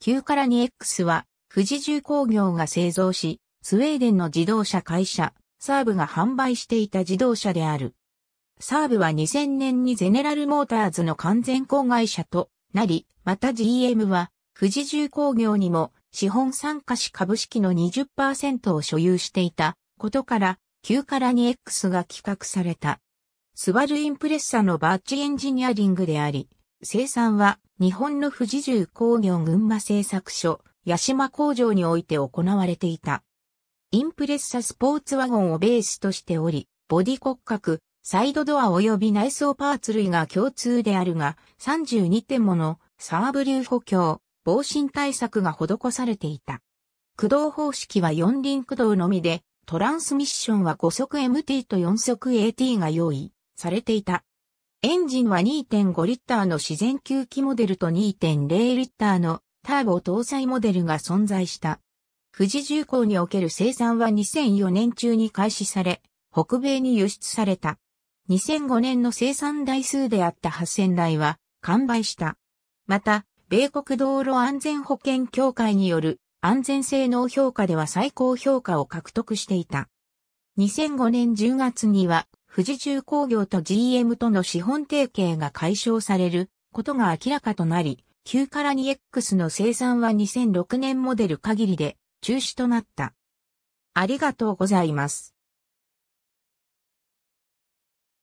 9から 2X は富士重工業が製造し、スウェーデンの自動車会社、サーブが販売していた自動車である。サーブは2000年にゼネラルモーターズの完全子会社となり、また GM は富士重工業にも資本参加し株式の20%を所有していたことから9から 2X が企画された。スバルインプレッサのバッチエンジニアリングであり、生産は日本の富士重工業群馬製作所、八島工場において行われていた。インプレッサスポーツワゴンをベースとしており、ボディ骨格、サイドドア及び内装パーツ類が共通であるが、32点ものサーブ流補強、防振対策が施されていた。駆動方式は4輪駆動のみで、トランスミッションは5速 MT と4速 AT が用意されていた。エンジンは2.5リッターの自然吸気モデルと2.0リッターのターボ搭載モデルが存在した。富士重工における生産は2004年中に開始され、北米に輸出された。2005年の生産台数であった8000台は完売した。また、米国道路安全保険協会による安全性能評価では最高評価を獲得していた。2005年10月には富士重工業と GM との資本提携が解消されることが明らかとなり、9から 2X の生産は2006年モデル限りで中止となった。ありがとうございます。